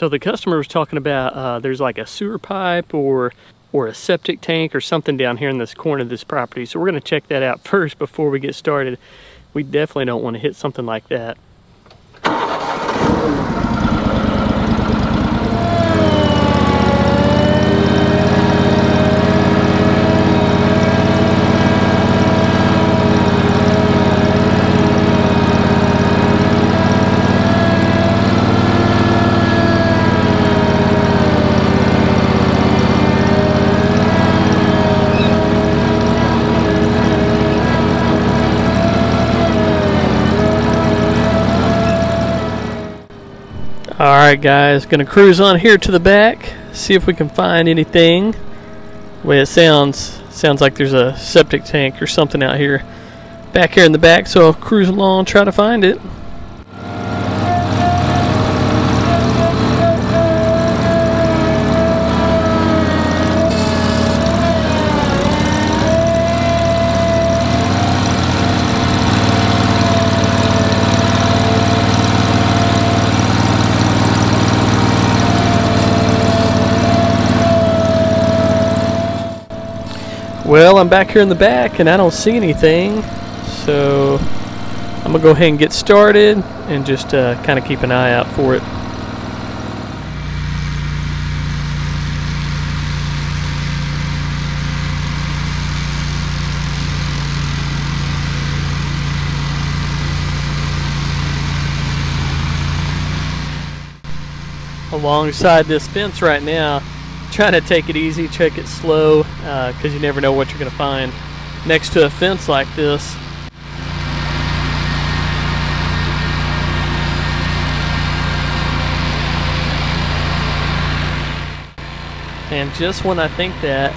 So the customer was talking about uh, there's like a sewer pipe or or a septic tank or something down here in this corner of this property. So we're gonna check that out first before we get started. We definitely don't want to hit something like that. Alright guys, gonna cruise on here to the back, see if we can find anything. The way it sounds, sounds like there's a septic tank or something out here back here in the back, so I'll cruise along, try to find it. Well, I'm back here in the back and I don't see anything, so I'm gonna go ahead and get started and just uh, kind of keep an eye out for it. Alongside this fence right now, trying to take it easy, check it slow, because uh, you never know what you're going to find next to a fence like this. And just when I think that,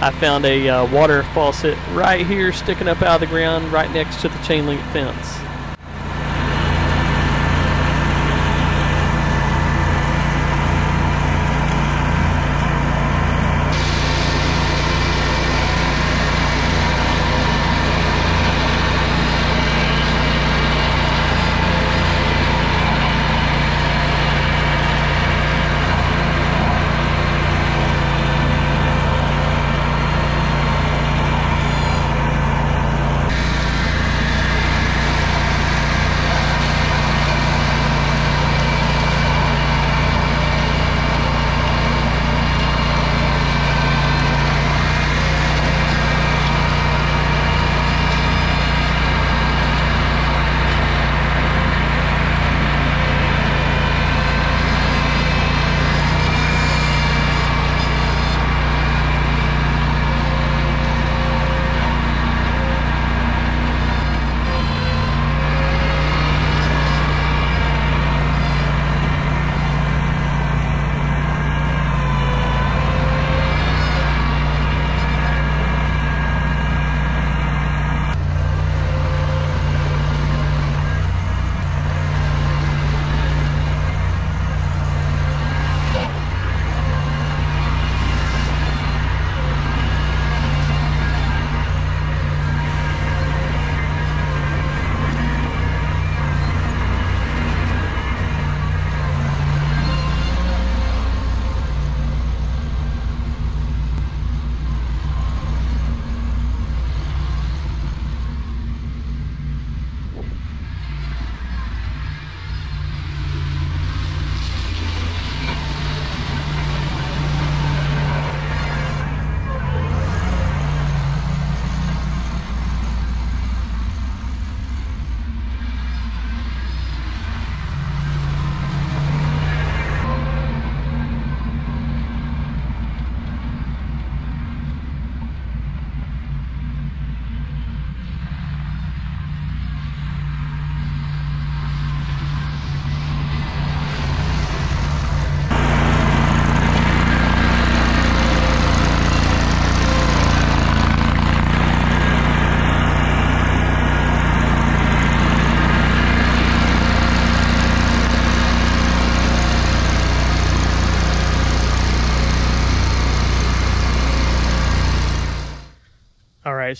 I found a uh, water faucet right here sticking up out of the ground right next to the chain link fence.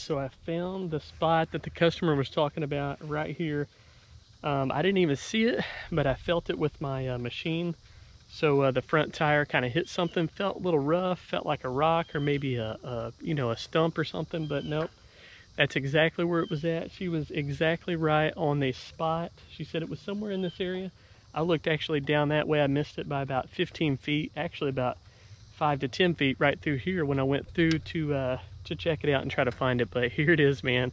So I found the spot that the customer was talking about right here. Um, I didn't even see it, but I felt it with my uh, machine So uh, the front tire kind of hit something, felt a little rough, felt like a rock or maybe a, a, you know, a stump or something, but nope. That's exactly where it was at. She was exactly right on the spot. She said it was somewhere in this area. I looked actually down that way. I missed it by about 15 feet, actually about five to 10 feet right through here when I went through to, uh, to check it out and try to find it. But here it is, man.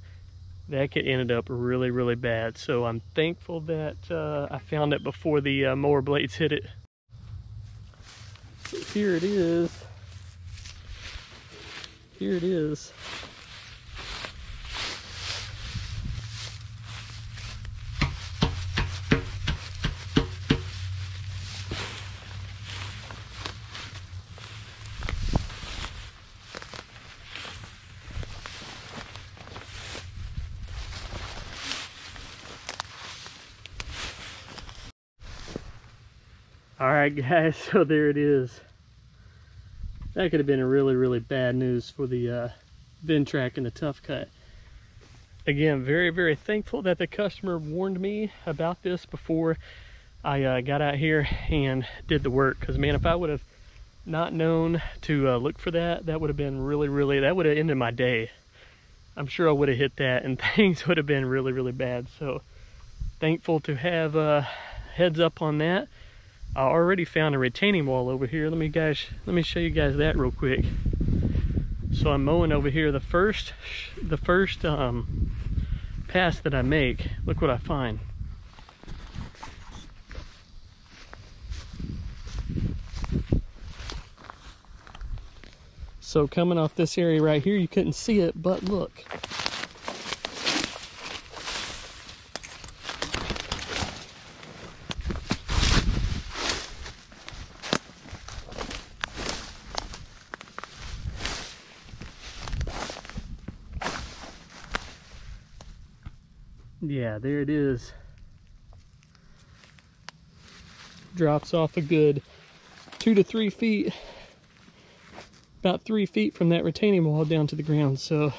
That could ended up really, really bad. So I'm thankful that uh, I found it before the uh, mower blades hit it. So here it is. Here it is. All right, guys, so there it is. That could have been a really, really bad news for the uh, Ventrac and the Tough Cut. Again, very, very thankful that the customer warned me about this before I uh, got out here and did the work. Because, man, if I would have not known to uh, look for that, that would have been really, really, that would have ended my day. I'm sure I would have hit that and things would have been really, really bad. So, thankful to have uh, heads up on that. I already found a retaining wall over here. Let me guys, let me show you guys that real quick. So I'm mowing over here. The first, the first um, pass that I make, look what I find. So coming off this area right here, you couldn't see it, but look. There it is. Drops off a good two to three feet about three feet from that retaining wall down to the ground so.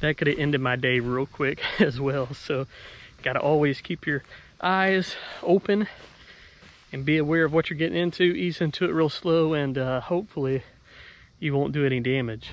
That could have ended my day real quick as well so got to always keep your eyes open and be aware of what you're getting into ease into it real slow and uh, hopefully you won't do any damage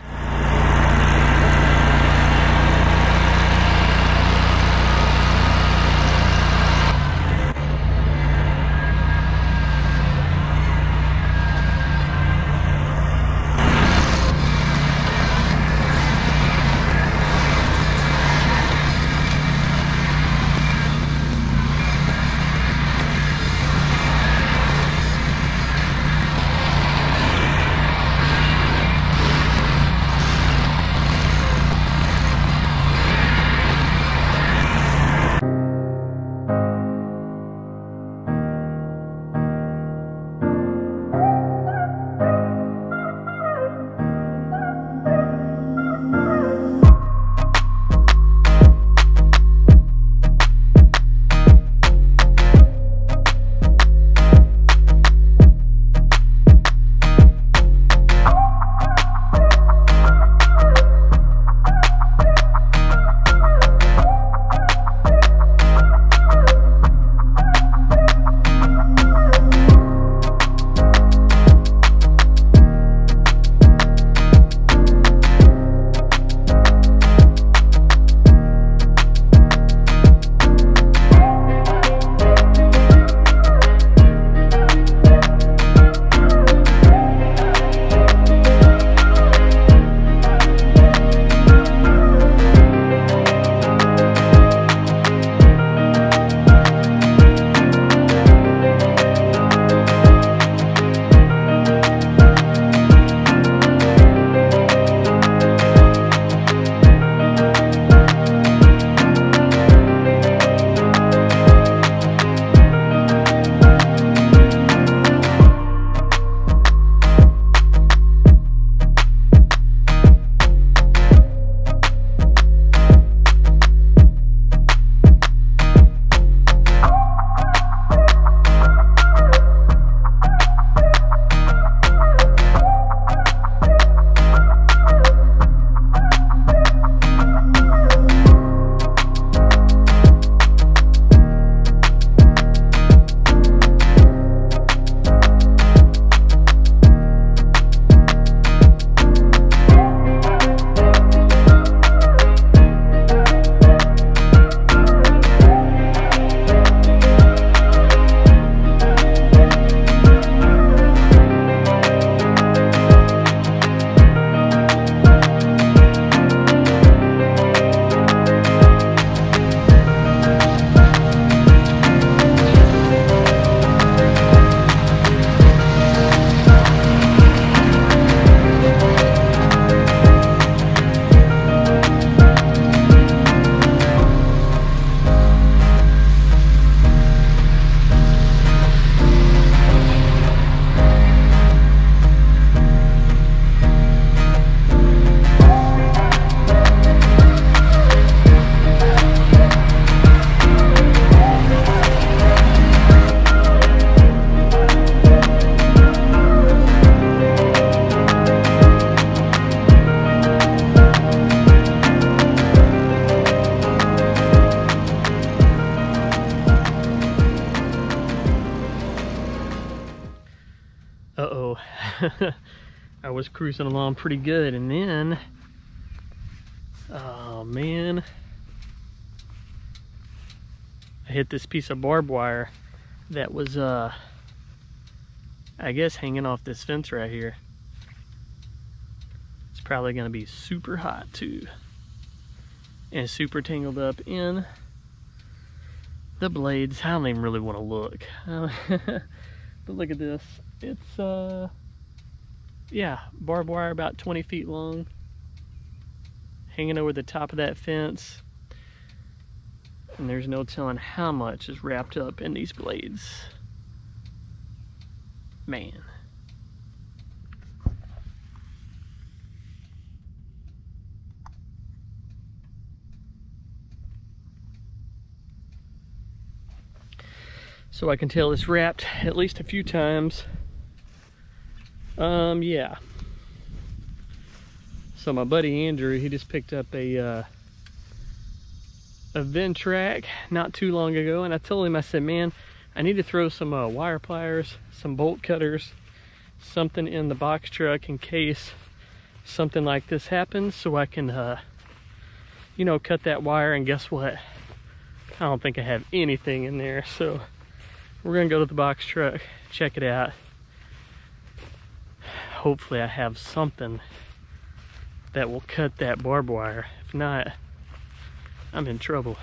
cruising along pretty good. And then oh man. I hit this piece of barbed wire that was uh I guess hanging off this fence right here. It's probably gonna be super hot too. And super tangled up in the blades. I don't even really want to look. But look at this. It's uh yeah barbed wire about 20 feet long hanging over the top of that fence. And there's no telling how much is wrapped up in these blades. Man. So I can tell it's wrapped at least a few times. Um, yeah. So my buddy Andrew, he just picked up a uh, a Ventrac not too long ago, and I told him, I said, man, I need to throw some uh, wire pliers, some bolt cutters, something in the box truck in case something like this happens, so I can, uh, you know, cut that wire. And guess what? I don't think I have anything in there, so we're gonna go to the box truck, check it out. Hopefully I have something that will cut that barbed wire. If not, I'm in trouble.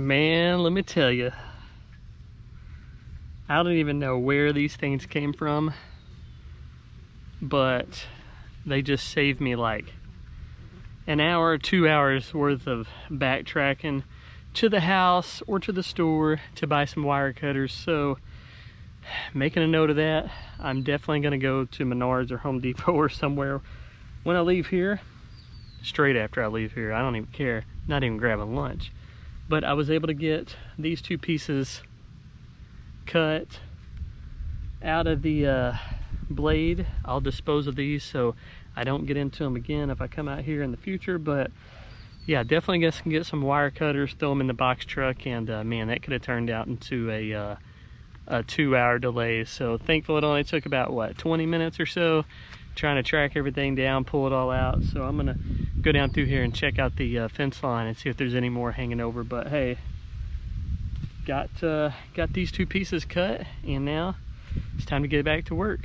Man, let me tell you. I don't even know where these things came from, but they just saved me like an hour, two hours worth of backtracking to the house or to the store to buy some wire cutters. So making a note of that, I'm definitely gonna go to Menards or Home Depot or somewhere when I leave here, straight after I leave here. I don't even care, not even grabbing lunch but I was able to get these two pieces cut out of the uh, blade. I'll dispose of these so I don't get into them again if I come out here in the future, but yeah, definitely guess can get some wire cutters, throw them in the box truck, and uh, man, that could have turned out into a, uh, a two hour delay. So thankful it only took about, what, 20 minutes or so trying to track everything down, pull it all out. So I'm gonna go down through here and check out the uh, fence line and see if there's any more hanging over. But hey, got uh, got these two pieces cut, and now it's time to get back to work.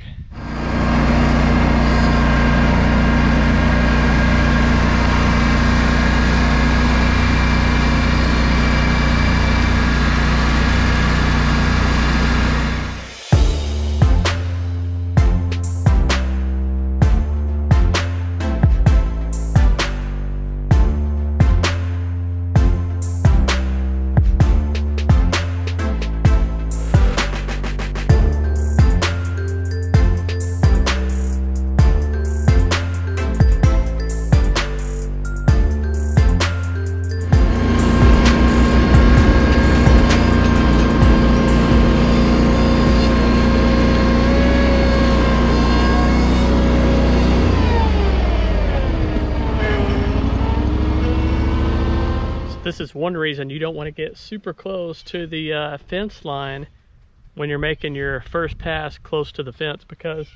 One reason you don't want to get super close to the uh, fence line when you're making your first pass close to the fence because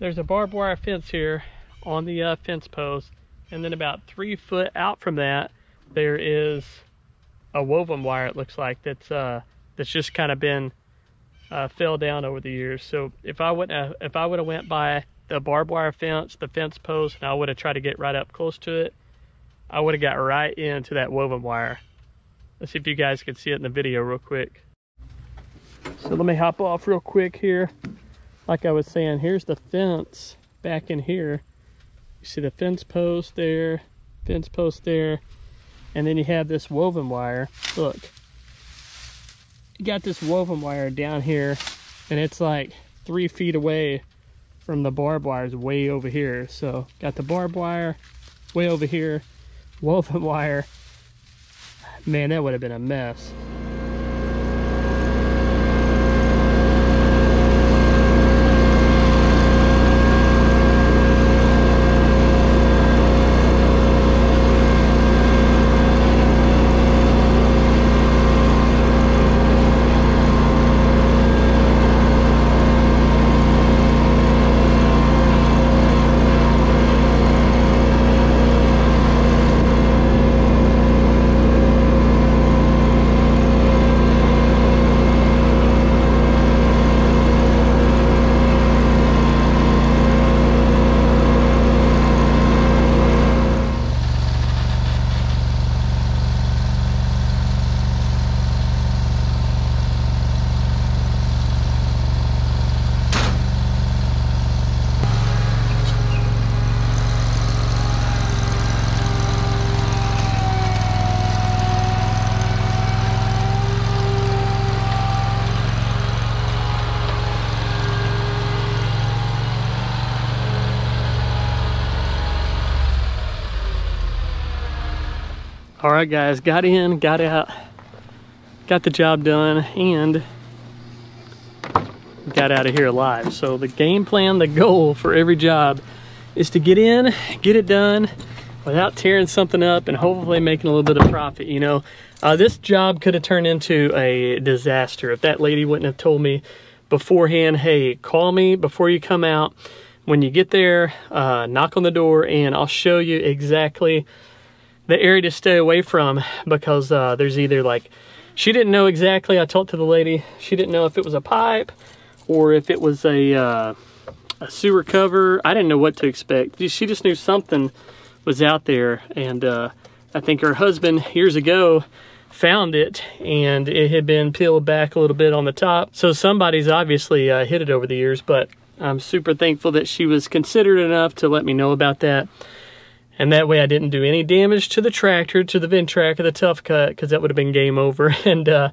there's a barbed wire fence here on the uh, fence post and then about three foot out from that there is a woven wire it looks like that's uh that's just kind of been uh, fell down over the years. So if I would uh, if I would have went by the barbed wire fence the fence post and I would have tried to get right up close to it I would have got right into that woven wire let's see if you guys can see it in the video real quick so let me hop off real quick here like I was saying here's the fence back in here you see the fence post there, fence post there, and then you have this woven wire. Look, you got this woven wire down here, and it's like three feet away from the barbed wires way over here. So got the barbed wire way over here, woven wire. Man, that would have been a mess. All right, guys, got in, got out, got the job done, and got out of here alive. So the game plan, the goal for every job is to get in, get it done without tearing something up and hopefully making a little bit of profit, you know. Uh, this job could have turned into a disaster if that lady wouldn't have told me beforehand, hey, call me before you come out. When you get there, uh, knock on the door and I'll show you exactly the area to stay away from because uh, there's either like, she didn't know exactly, I talked to the lady, she didn't know if it was a pipe or if it was a, uh, a sewer cover. I didn't know what to expect. She just knew something was out there and uh, I think her husband years ago found it and it had been peeled back a little bit on the top. So somebody's obviously uh, hit it over the years, but I'm super thankful that she was considerate enough to let me know about that. And that way I didn't do any damage to the tractor, to the Ventrac or the Tough Cut, because that would have been game over. And uh,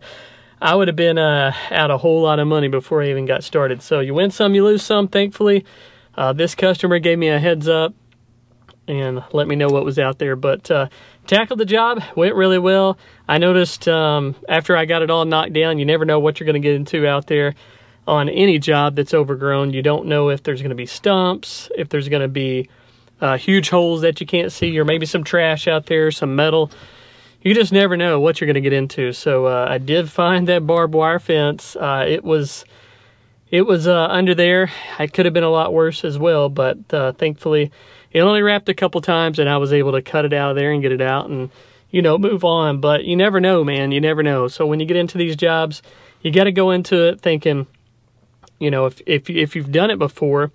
I would have been uh, out a whole lot of money before I even got started. So you win some, you lose some, thankfully. Uh, this customer gave me a heads up and let me know what was out there. But uh, tackled the job, went really well. I noticed um, after I got it all knocked down, you never know what you're going to get into out there on any job that's overgrown. You don't know if there's going to be stumps, if there's going to be uh, huge holes that you can't see, or maybe some trash out there, some metal. You just never know what you're going to get into. So uh, I did find that barbed wire fence. Uh, it was it was uh, under there. It could have been a lot worse as well, but uh, thankfully it only wrapped a couple times, and I was able to cut it out of there and get it out and you know move on. But you never know, man. You never know. So when you get into these jobs, you got to go into it thinking, you know, if if if you've done it before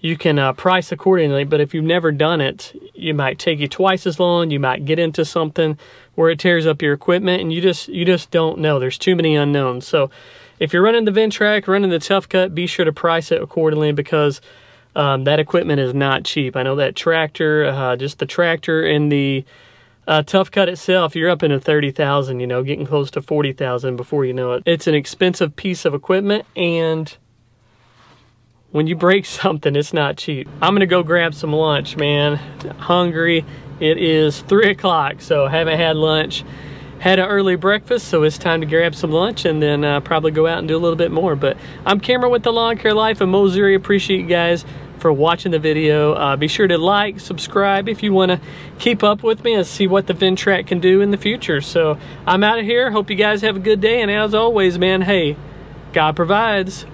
you can uh, price accordingly. But if you've never done it, you might take you twice as long. You might get into something where it tears up your equipment, and you just you just don't know. There's too many unknowns. So if you're running the Ventrac, running the Tough Cut, be sure to price it accordingly because um, that equipment is not cheap. I know that tractor, uh, just the tractor and the uh, Tough Cut itself, you're up into 30,000, you know, getting close to 40,000 before you know it. It's an expensive piece of equipment and when you break something, it's not cheap. I'm gonna go grab some lunch, man. Hungry. It is three o'clock, so haven't had lunch. Had an early breakfast, so it's time to grab some lunch and then uh, probably go out and do a little bit more. But I'm Cameron with the Lawn Care Life of Mowssouri. Appreciate you guys for watching the video. Uh, be sure to like, subscribe if you want to keep up with me and see what the Ventrac can do in the future. So I'm out of here. Hope you guys have a good day. And as always, man, hey, God provides.